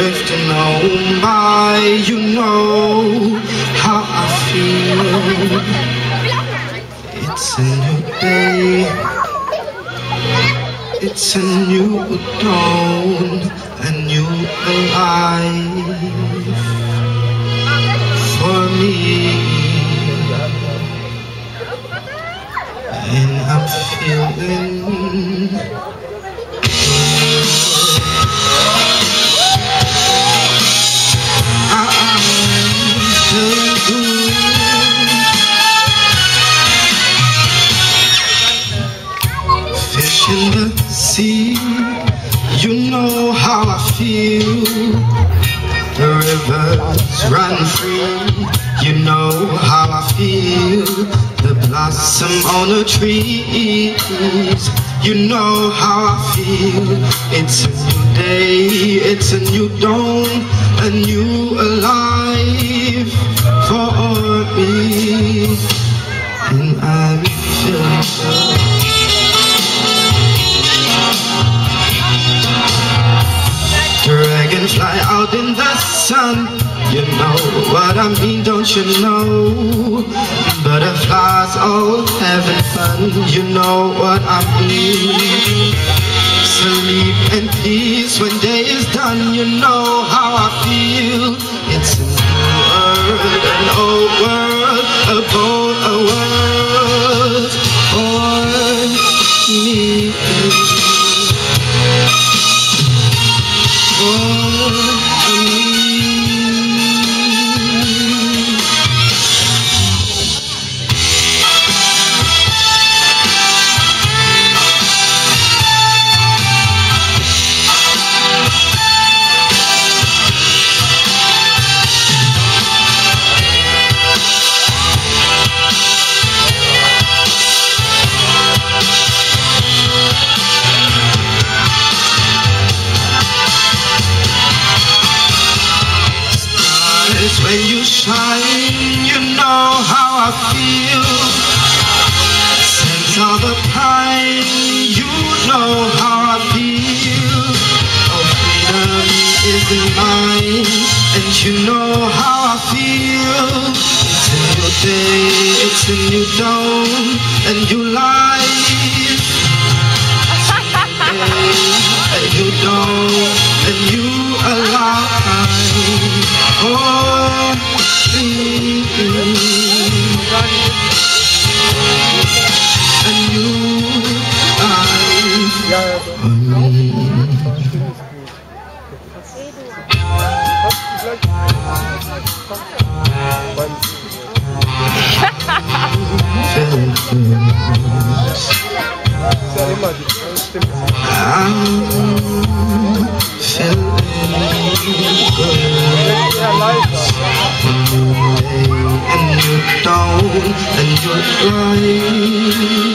drifting on oh by. You know how I feel. It's a new day. It's a new dawn, a new life for me. And I'm feeling in the sea, you know how I feel. The rivers run free, you know how I feel. The blossom on the trees, you know how I feel. It's a new day, it's a new dawn, a new life Dragonfly out in the sun. You know what I mean, don't you know? Butterflies all having fun. You know what I mean. Sleep in peace when day is done. You know how I feel when you shine, you know how I feel. Sense of the pine, you know how I feel. Oh, freedom is in mine, and you know how I feel. It's a new day, it's a new dawn, a new life. A new dawn, a new life. Oh, I'm feeling good. And you don't, and you're right.